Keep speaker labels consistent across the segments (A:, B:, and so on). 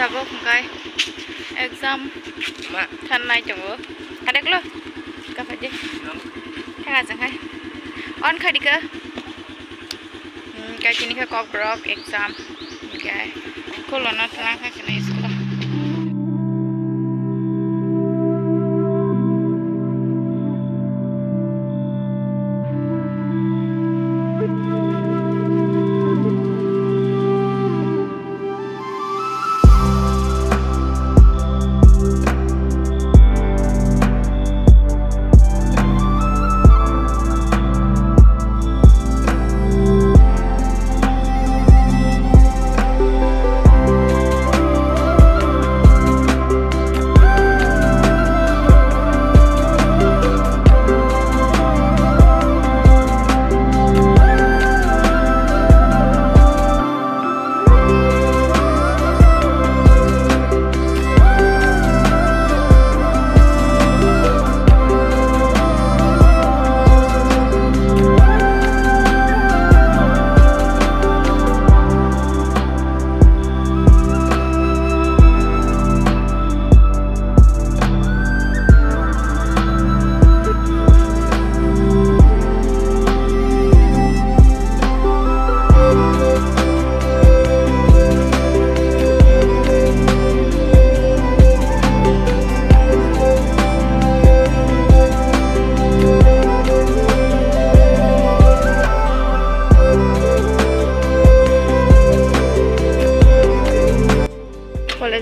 A: thập vô cùng cây exam
B: mà
A: thân này chồng vô hạt đất luôn cà phê đi thế là chẳng hay on khai đi cơ cái chuyện này khai có block exam cái cô lo nó thằng khai cái này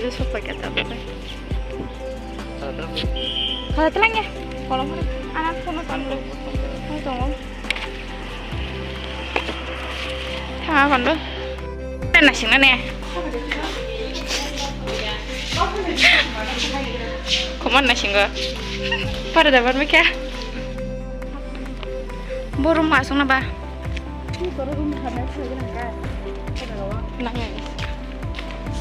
A: Pakai apa? Kalau telang ya, kalau mana anak sama mau tunggu. Là chính nè. Ke mana nasi enggak? Pada dapat mereka. Baru masuk napa?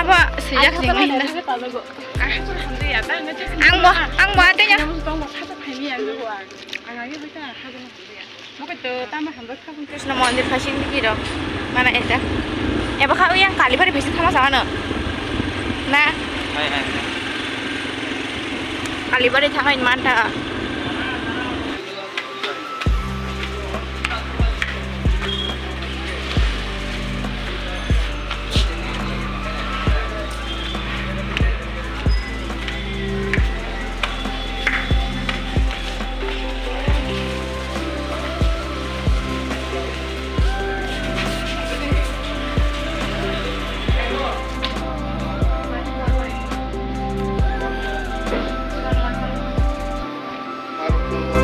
A: Pak Ji. Apa sejak sini? Ang mo, ang mo ate nya. Krishna মন্দির ফাসিং দিকে র মানে এটা এবার খাও yang kali pada bisa sama sama no nah
B: hai hai
A: kali Bye.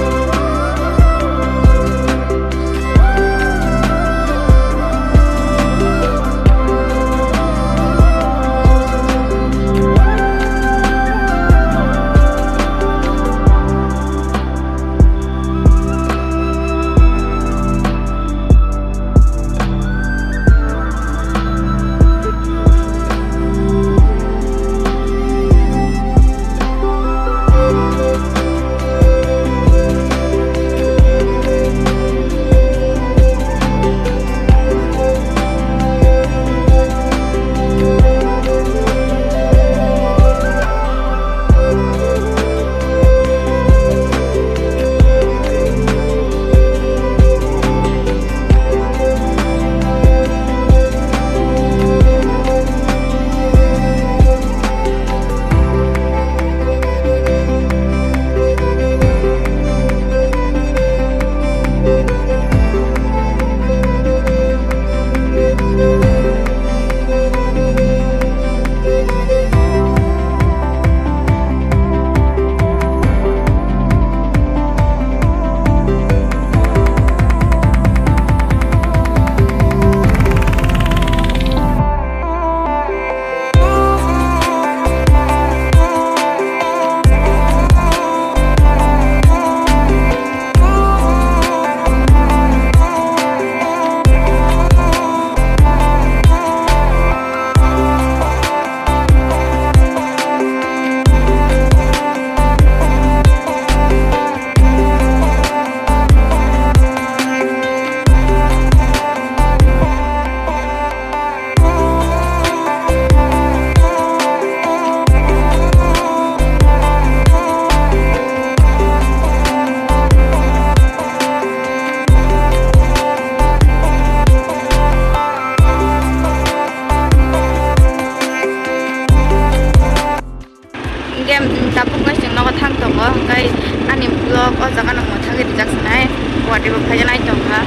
A: tongo kai ani blog o jaga nang ma thage dijak sanai wate ba phajala tonga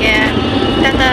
A: ke tata